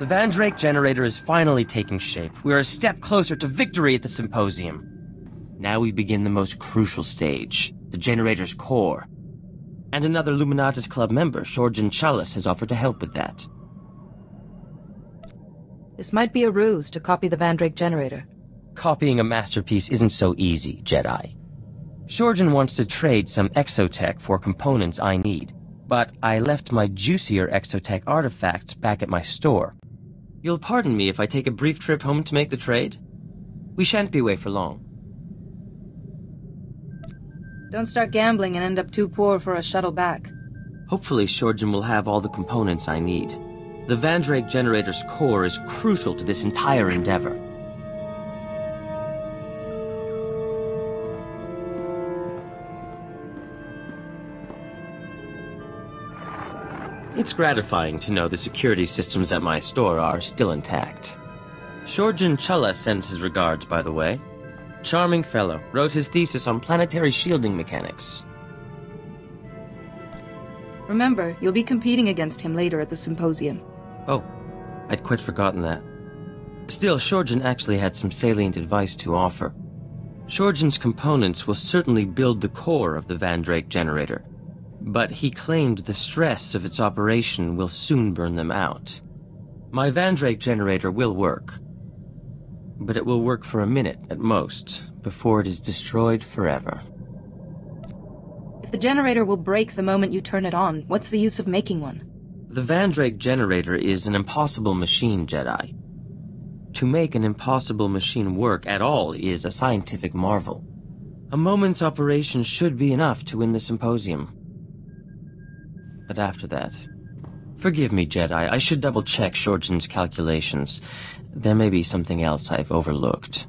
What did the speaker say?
The Vandrake generator is finally taking shape. We are a step closer to victory at the symposium. Now we begin the most crucial stage, the generator's core. And another Luminatus Club member, Shorjan Chalice, has offered to help with that. This might be a ruse to copy the Vandrake generator. Copying a masterpiece isn't so easy, Jedi. Shorjan wants to trade some exotech for components I need, but I left my juicier exotech artifacts back at my store. You'll pardon me if I take a brief trip home to make the trade? We shan't be away for long. Don't start gambling and end up too poor for a shuttle back. Hopefully Shorjan will have all the components I need. The Vandrake generator's core is crucial to this entire endeavor. It's gratifying to know the security systems at my store are still intact. Shorjan Challa sends his regards, by the way. Charming fellow, wrote his thesis on planetary shielding mechanics. Remember, you'll be competing against him later at the symposium. Oh, I'd quite forgotten that. Still, Shorjan actually had some salient advice to offer. Shorjan's components will certainly build the core of the Vandrake generator, but he claimed the stress of its operation will soon burn them out. My Vandrake generator will work, but it will work for a minute at most, before it is destroyed forever. If the generator will break the moment you turn it on, what's the use of making one? The Vandrake generator is an impossible machine, Jedi. To make an impossible machine work at all is a scientific marvel. A moment's operation should be enough to win the symposium. But after that... Forgive me, Jedi, I should double-check Shorjan's calculations. There may be something else I've overlooked.